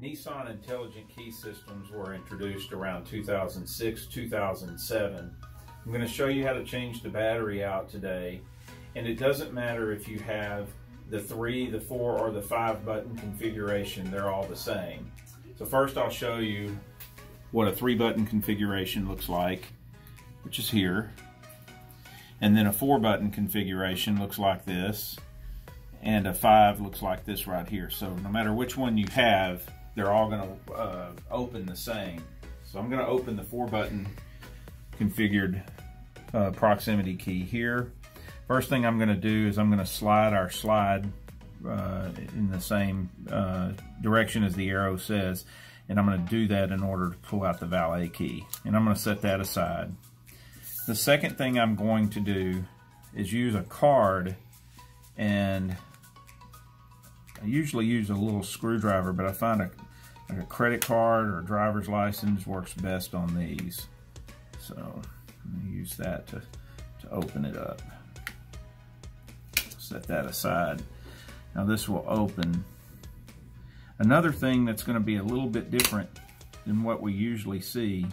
Nissan Intelligent Key Systems were introduced around 2006, 2007. I'm going to show you how to change the battery out today. And it doesn't matter if you have the three, the four, or the five button configuration, they're all the same. So first I'll show you what a three button configuration looks like, which is here. And then a four button configuration looks like this. And a five looks like this right here. So no matter which one you have, they're all gonna uh, open the same. So I'm gonna open the four button configured uh, proximity key here. First thing I'm gonna do is I'm gonna slide our slide uh, in the same uh, direction as the arrow says. And I'm gonna do that in order to pull out the valet key. And I'm gonna set that aside. The second thing I'm going to do is use a card and I usually use a little screwdriver, but I find a, like a credit card or a driver's license works best on these. So use that to, to open it up. Set that aside. Now this will open. Another thing that's gonna be a little bit different than what we usually see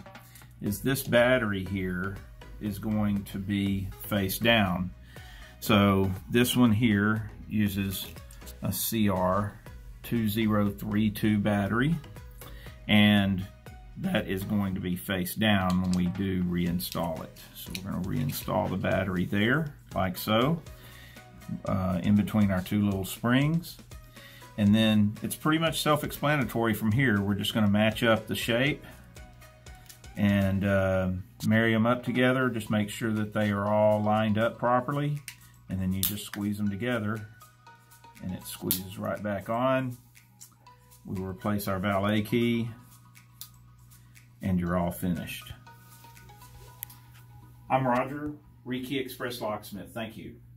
is this battery here is going to be face down. So this one here uses a CR2032 battery and that is going to be face down when we do reinstall it. So we're going to reinstall the battery there like so uh, in between our two little springs and then it's pretty much self-explanatory from here. We're just going to match up the shape and uh, marry them up together. Just make sure that they are all lined up properly and then you just squeeze them together and it squeezes right back on. We will replace our valet key and you're all finished. I'm Roger, Rekey Xpress Locksmith. Thank you.